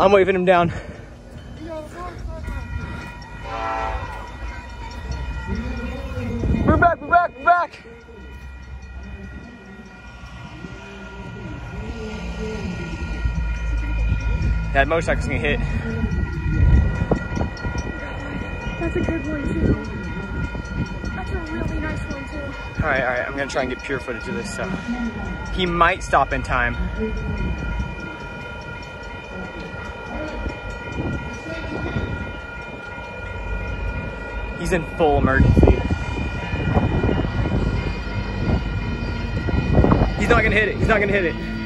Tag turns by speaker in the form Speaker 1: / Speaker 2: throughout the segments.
Speaker 1: I'm waving him down. We're back, we're back, we're back. That motorcycle's gonna hit.
Speaker 2: That's a good one too. That's a really nice one too.
Speaker 1: All right, all right, I'm gonna try and get pure footage of this, so. He might stop in time. He's in full emergency. He's not gonna hit it, he's not gonna hit it.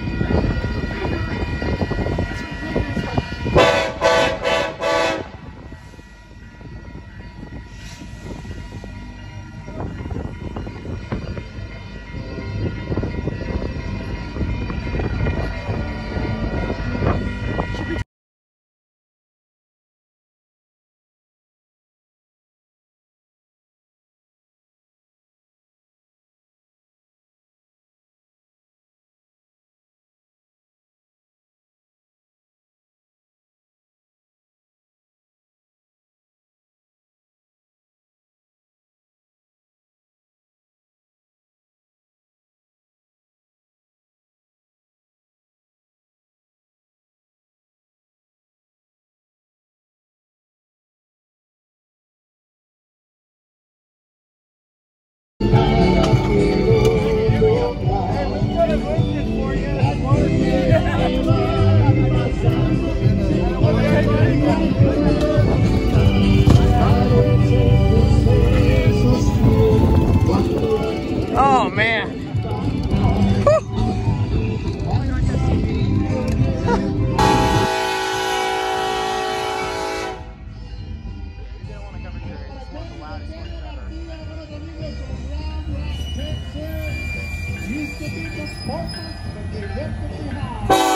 Speaker 1: Thank you.